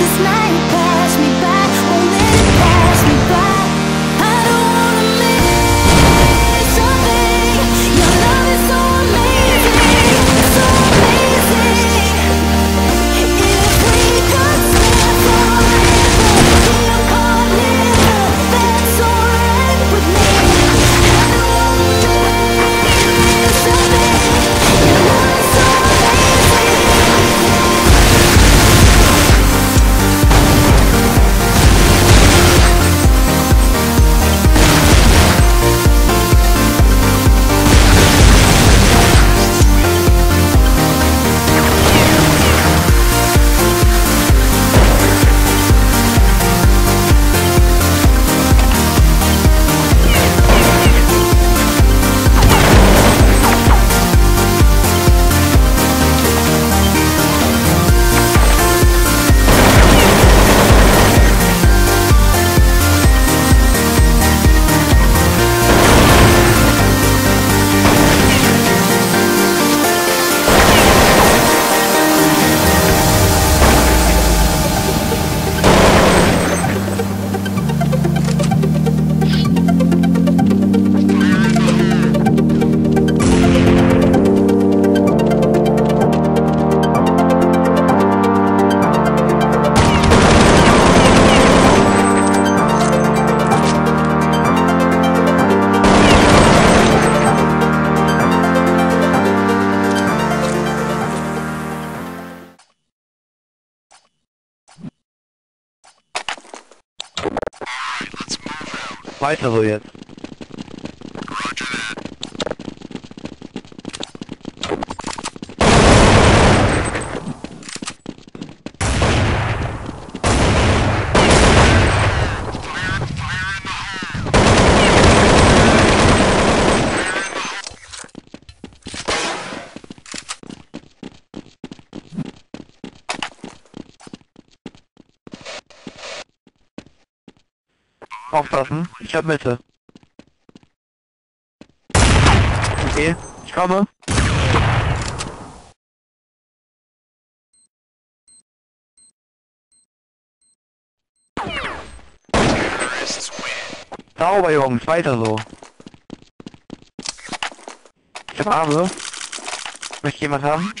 this night Weiter so jetzt. Aufpassen, ich hab Mitte. Okay, ich komme. Sauber, Jungs, weiter so. Ich hab Arme. Möchte jemand haben?